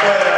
But, uh,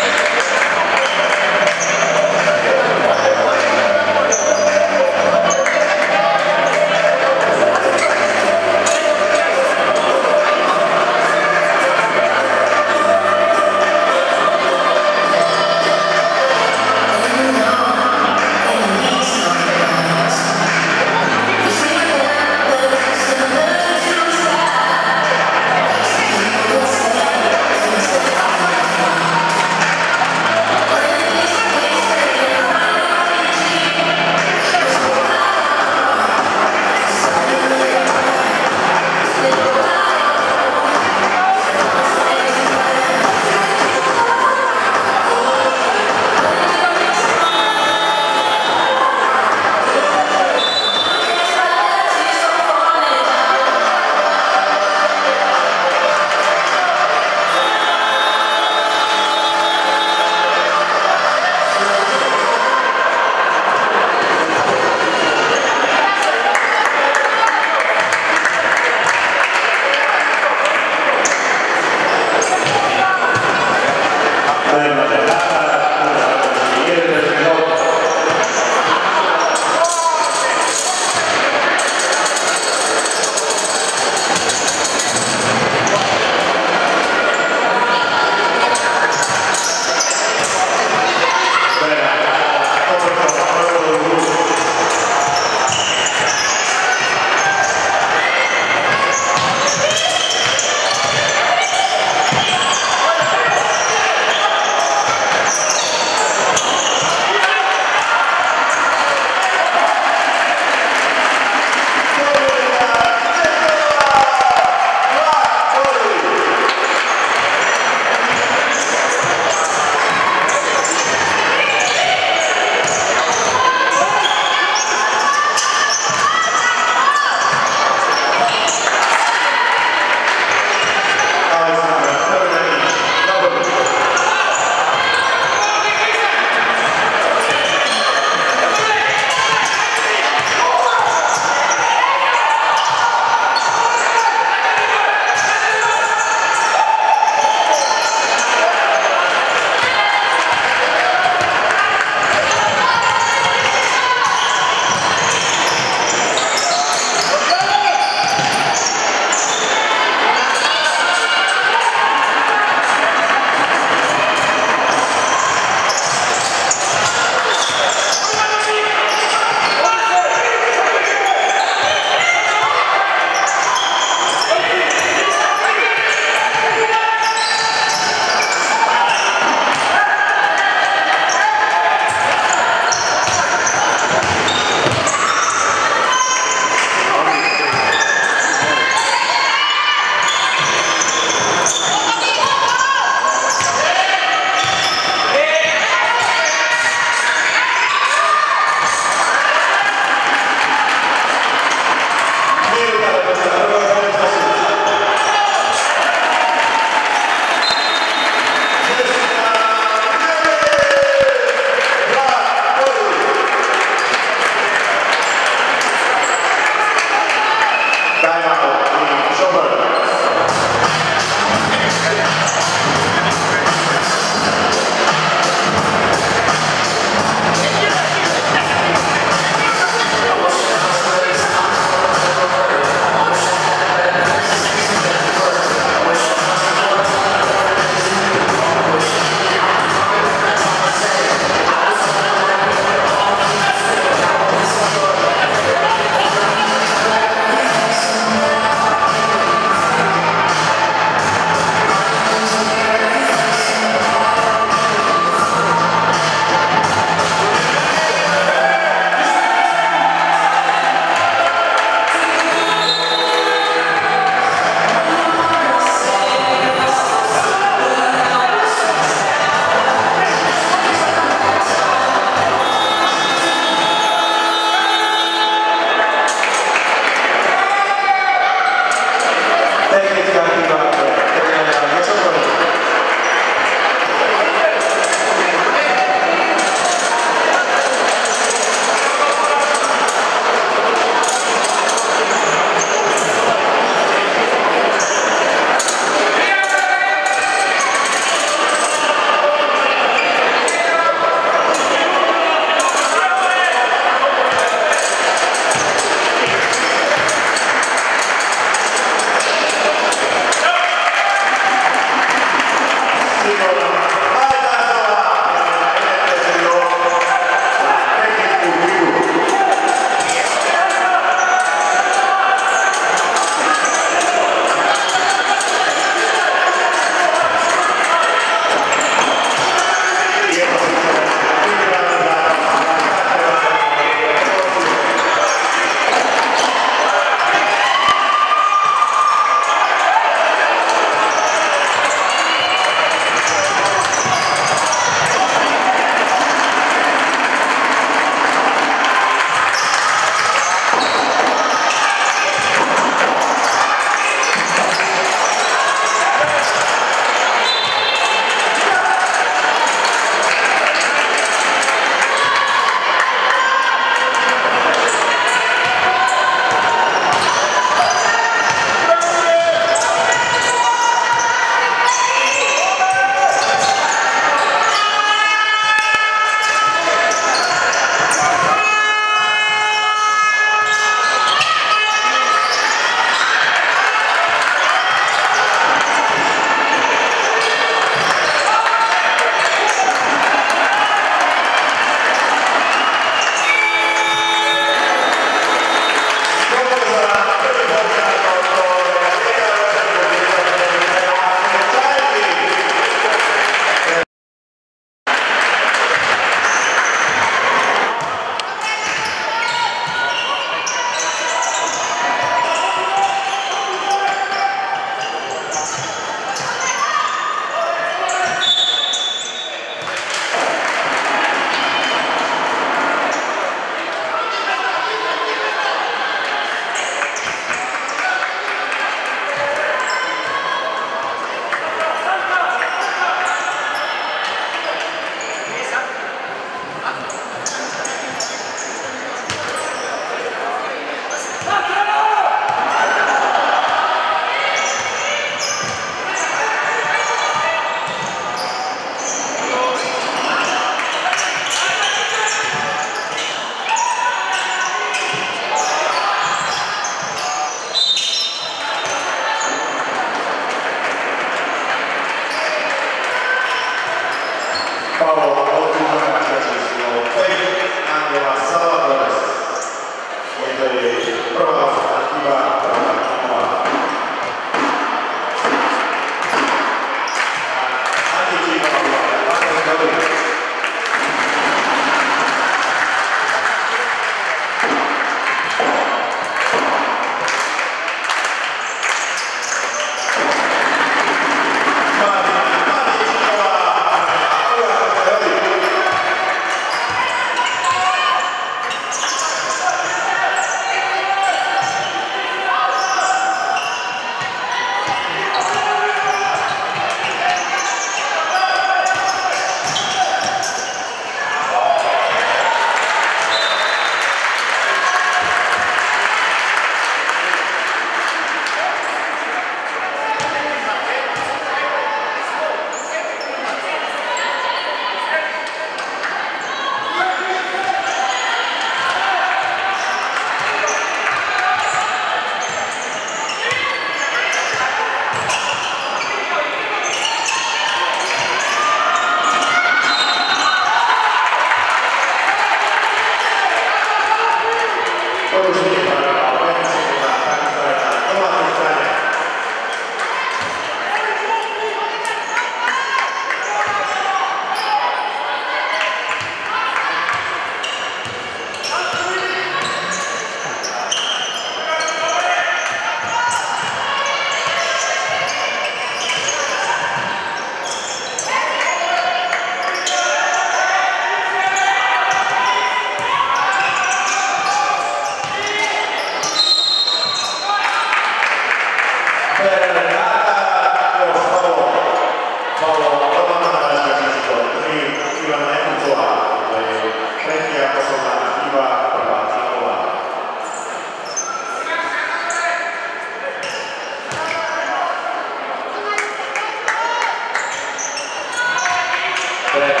But uh,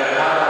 Yeah.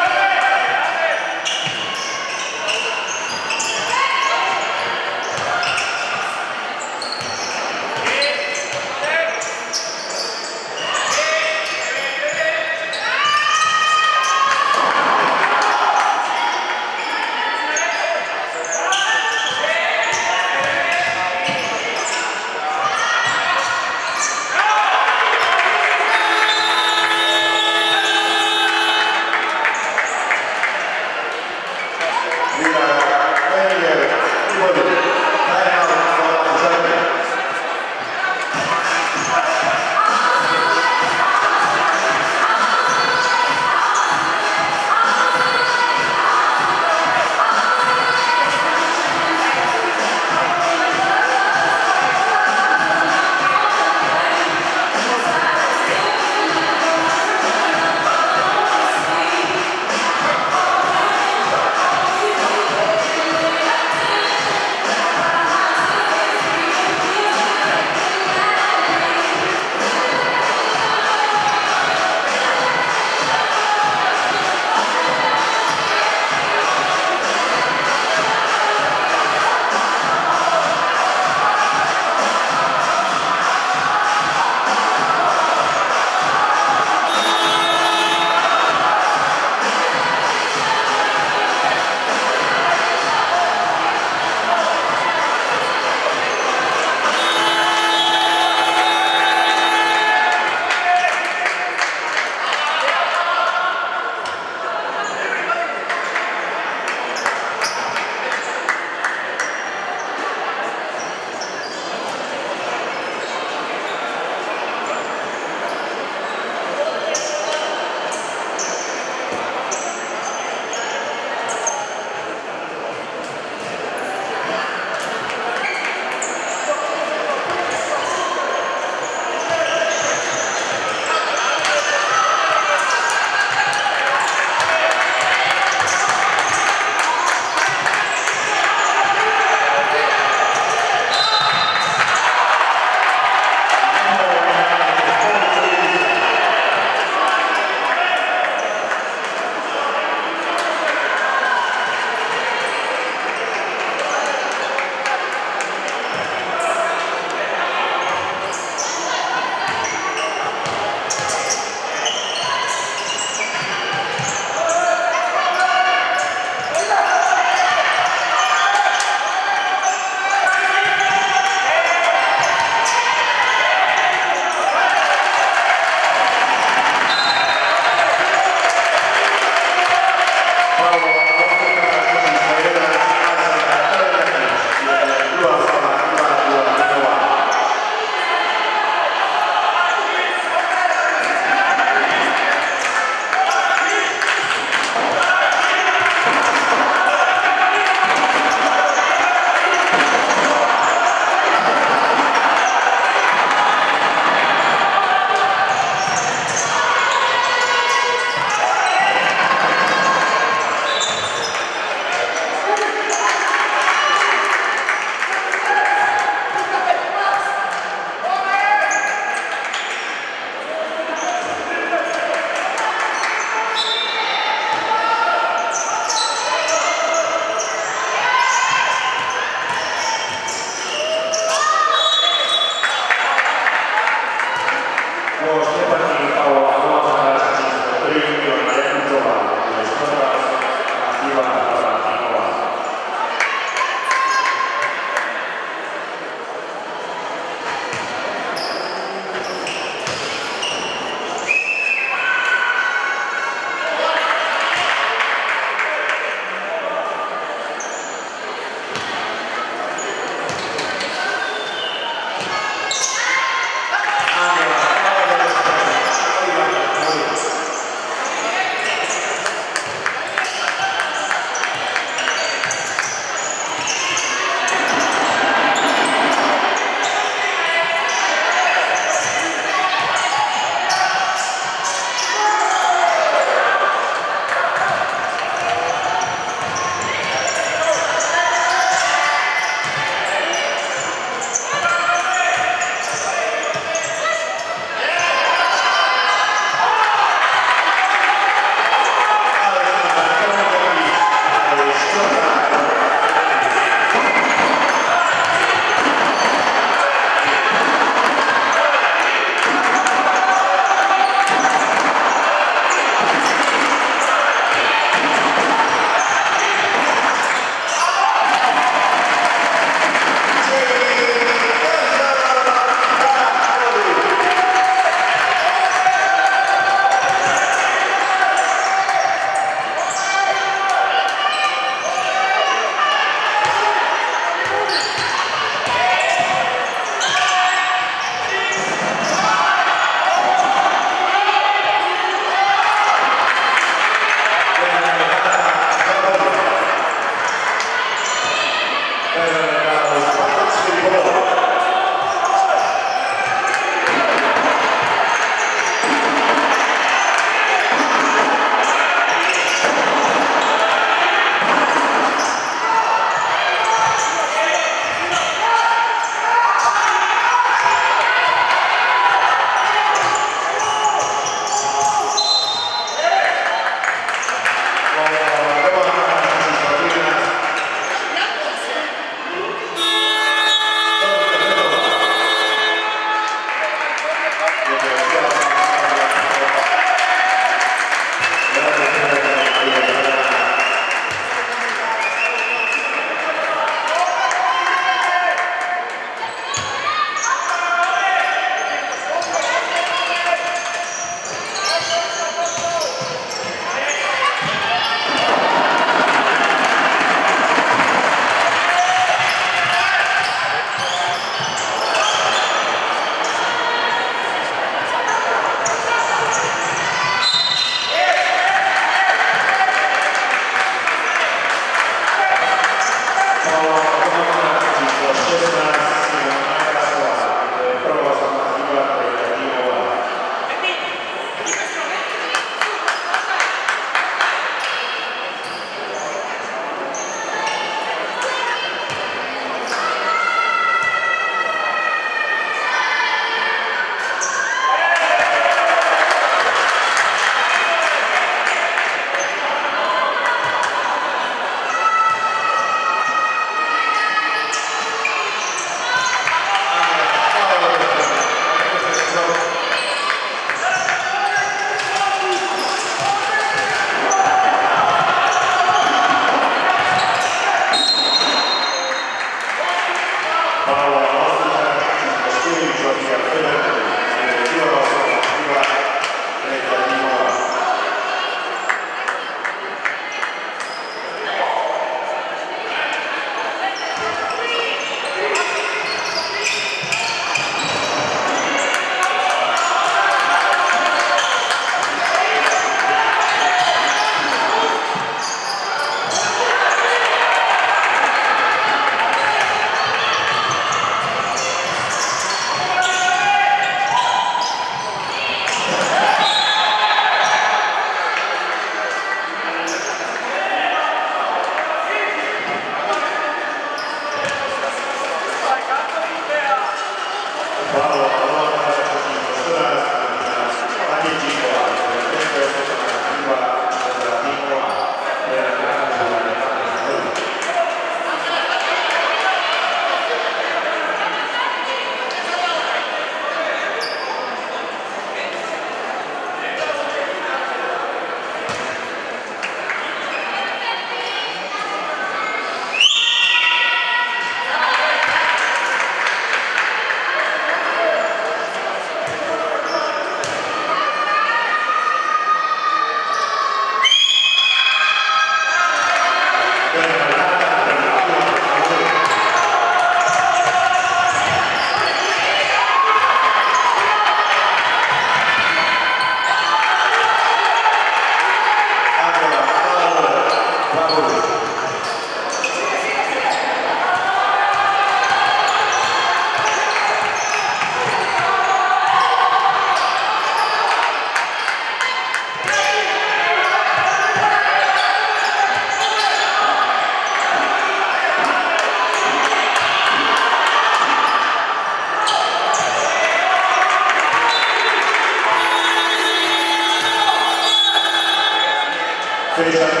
Dziękuję.